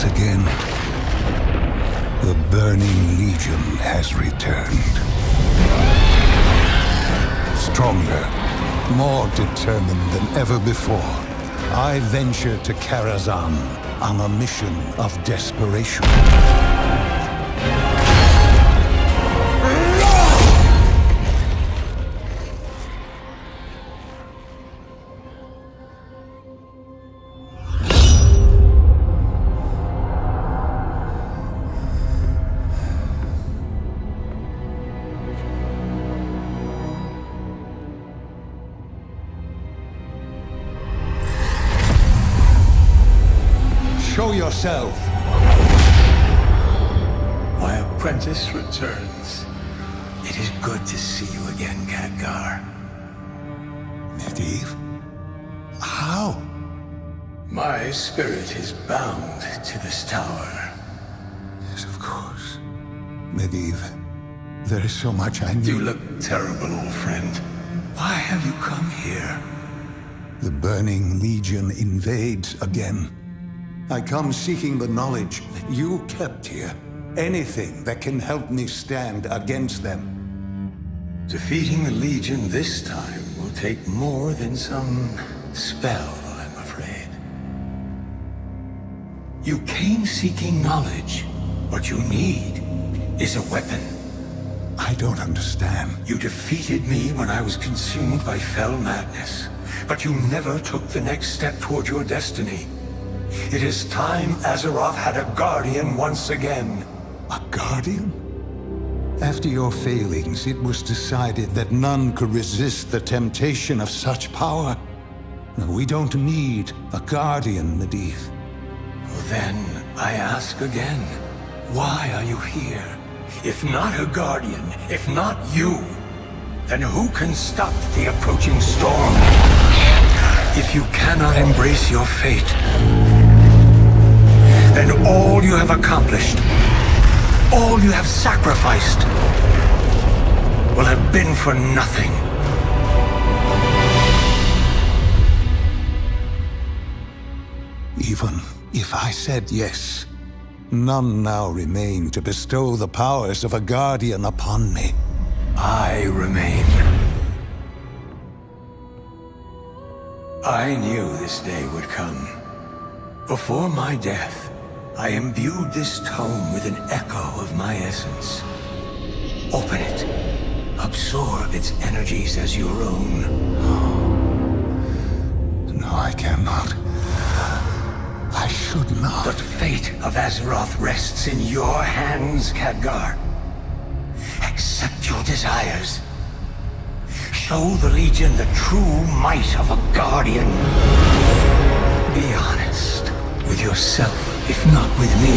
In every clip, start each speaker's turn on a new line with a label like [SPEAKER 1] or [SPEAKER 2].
[SPEAKER 1] once again, the Burning Legion has returned. Stronger, more determined than ever before, I venture to Karazhan on a mission of desperation. Show yourself.
[SPEAKER 2] My apprentice returns. It is good to see you again, Khadgar.
[SPEAKER 1] Medivh? How?
[SPEAKER 2] My spirit is bound to this tower.
[SPEAKER 1] Yes, of course. Medivh, there is so much I need.
[SPEAKER 2] You look terrible, old friend. Why have you come here?
[SPEAKER 1] The Burning Legion invades again. I come seeking the knowledge that you kept here. Anything that can help me stand against them.
[SPEAKER 2] Defeating the Legion this time will take more than some spell, I'm afraid. You came seeking knowledge. What you need is a weapon.
[SPEAKER 1] I don't understand.
[SPEAKER 2] You defeated me when I was consumed by fel madness, but you never took the next step toward your destiny. It is time Azeroth had a guardian once again.
[SPEAKER 1] A guardian? After your failings, it was decided that none could resist the temptation of such power. We don't need a guardian, Medivh.
[SPEAKER 2] Then I ask again, why are you here? If not a guardian, if not you, then who can stop the approaching storm? If you cannot embrace your fate, then all you have accomplished, all you have sacrificed, will have been for nothing.
[SPEAKER 1] Even if I said yes, none now remain to bestow the powers of a guardian upon me.
[SPEAKER 2] I remain. I knew this day would come. Before my death, I imbued this tome with an echo of my essence. Open it. Absorb its energies as your own.
[SPEAKER 1] No, I cannot. I should not.
[SPEAKER 2] The fate of Azeroth rests in your hands, Khadgar. Accept your desires. Show the Legion the true might of a Guardian. Be honest with yourself, if not with me.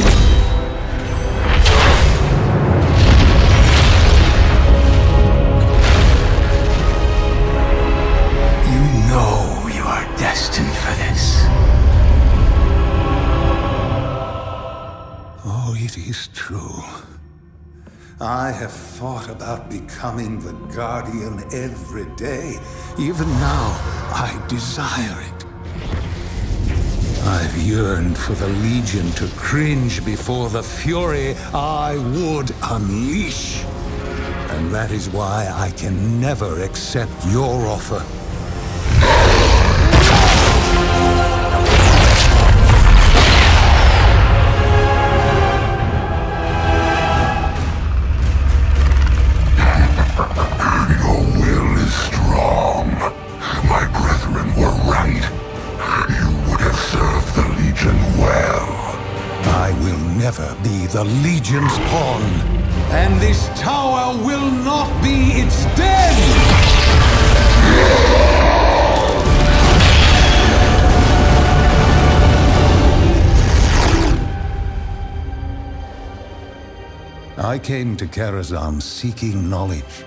[SPEAKER 2] You know you are destined for this.
[SPEAKER 1] Oh, it is true. I have thought about becoming the Guardian every day. Even now, I desire it. I've yearned for the Legion to cringe before the fury I would unleash. And that is why I can never accept your offer. The Legion's pawn. And this tower will not be its den! I came to Karazhan seeking knowledge.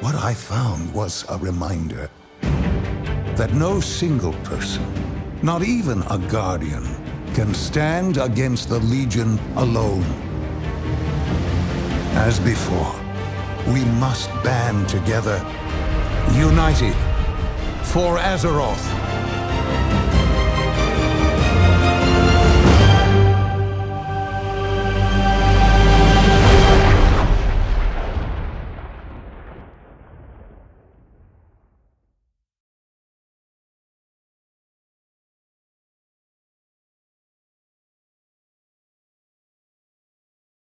[SPEAKER 1] What I found was a reminder that no single person, not even a guardian, can stand against the Legion alone. As before, we must band together, united, for Azeroth.